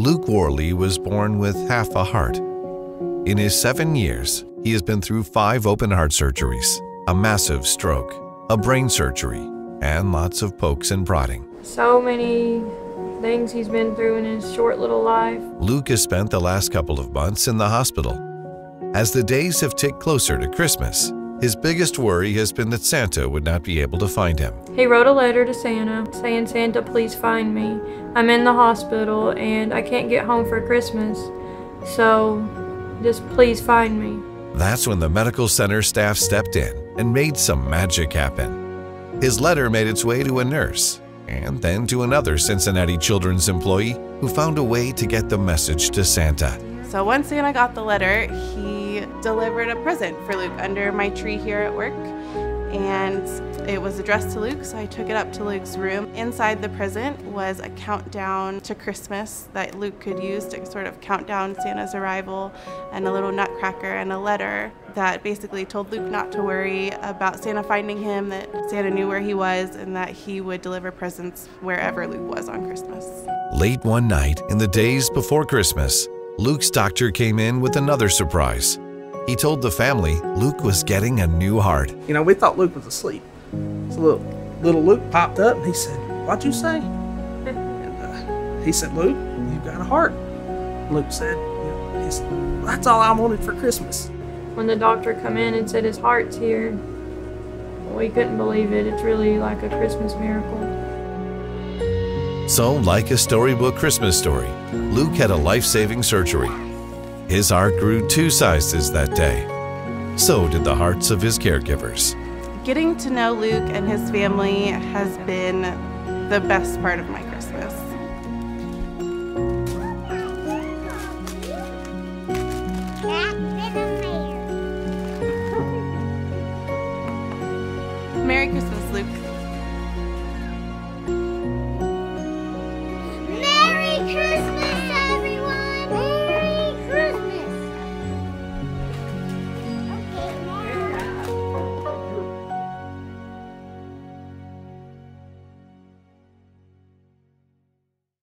Luke Worley was born with half a heart. In his seven years, he has been through five open heart surgeries, a massive stroke, a brain surgery, and lots of pokes and prodding. So many things he's been through in his short little life. Luke has spent the last couple of months in the hospital. As the days have ticked closer to Christmas, his biggest worry has been that Santa would not be able to find him. He wrote a letter to Santa saying, Santa, please find me. I'm in the hospital and I can't get home for Christmas. So just please find me. That's when the medical center staff stepped in and made some magic happen. His letter made its way to a nurse and then to another Cincinnati Children's employee who found a way to get the message to Santa. So once Santa got the letter, he delivered a present for Luke under my tree here at work. And it was addressed to Luke, so I took it up to Luke's room. Inside the present was a countdown to Christmas that Luke could use to sort of count down Santa's arrival, and a little nutcracker and a letter that basically told Luke not to worry about Santa finding him, that Santa knew where he was, and that he would deliver presents wherever Luke was on Christmas. Late one night, in the days before Christmas, Luke's doctor came in with another surprise. He told the family Luke was getting a new heart. You know, we thought Luke was asleep. So little, little Luke popped up and he said, What'd you say? And uh, he said, Luke, you've got a heart. Luke said, you know, he said, That's all I wanted for Christmas. When the doctor come in and said his heart's here, we couldn't believe it. It's really like a Christmas miracle. So, like a storybook Christmas story, Luke had a life saving surgery. His heart grew two sizes that day. So did the hearts of his caregivers. Getting to know Luke and his family has been the best part of my Christmas. Merry Christmas.